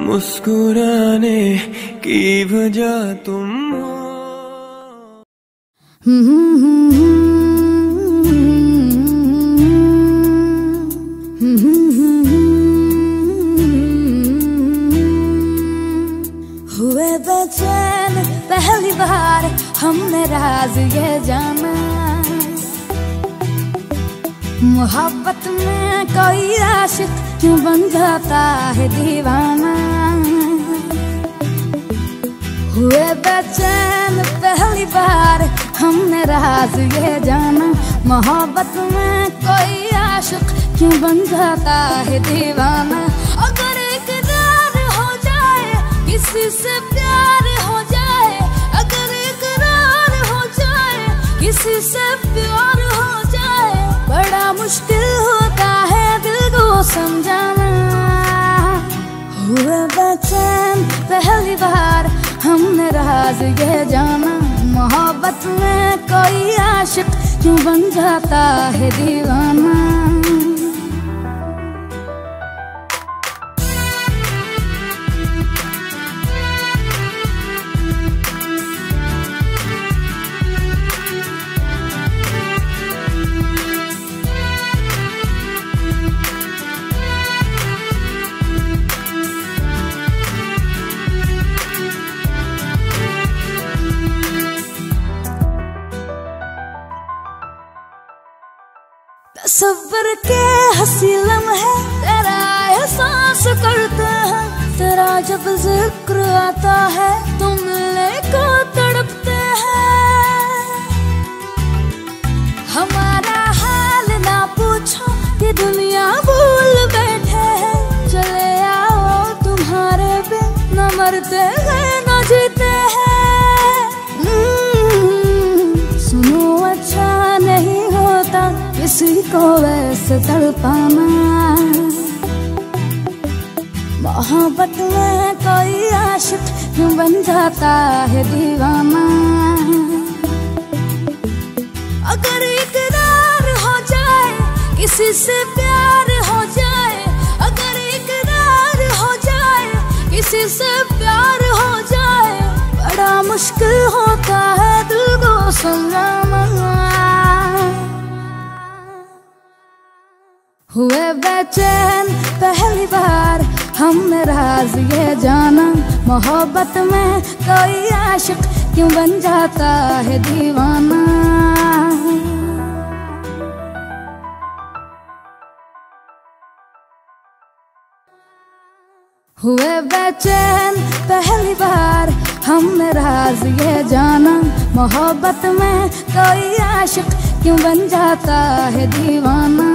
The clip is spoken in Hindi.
मुस्कुराने की वजह तुम हो। हुए बेचैन पहली बार हमने राज ये जाना। मोहब्बत में कोई आशिक क्यों बन जाता है दीवाना? हुए बेचैन पहली बार। हमने राज ये जाना। मोहब्बत में कोई आशिक क्यों बन जाता है दीवाना? अगर इकरार हो जाए, किसी से प्यार हो जाए, अगर इकरार हो जाए, किसी से प्यार हो जाए, बड़ा मुश्किल होता है दिल को समझाना। हुए बेचैन पहली बार। राज ये जाना मोहब्बत में कोई आशिक क्यों बन जाता है दीवाना? तस्वर के हसी लम्हे तेरा एहसास करते हैं, तेरा जब ज़िक्र आता है, तुम मिलने को तड़पते हैं। हमारा हाल ना पूछो कि दुनिया भूल बैठे हैं, चले आओ तुम्हारे बिन, न मरते हैं, न जीते हैं। मोहब्बत में कोई आशिक क्यों बन जाता है दीवाना? अगर इकरार हो जाए, किसी से प्यार हो जाए, अगर इकरार हो जाए, किसी से प्यार हो जाए, बड़ा मुश्किल होता है दिल को समझाना हुए बेचैन पहली बार। हमने राज ये जाना। मोहब्बत में कोई आशिक क्यों बन जाता है दीवाना? हुए बेचैन पहली बार। हमने राज ये जाना। मोहब्बत में कोई आशिक क्यों बन जाता है दीवाना?